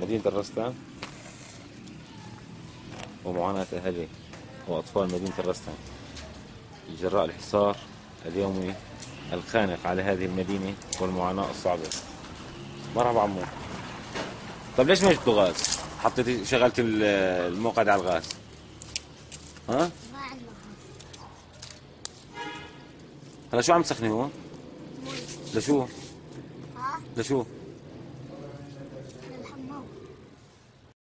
مدينة الرستان ومعاناة أهلي وأطفال مدينة الرستان جراء الحصار اليومي الخانق على هذه المدينة والمعاناة الصعبة مرحبا عمو طيب ليش ما جبتوا غاز؟ حطيت شغلت الموقد على الغاز ها؟ هلا شو عم تسخني هون؟ لشو؟ ها؟ لشو؟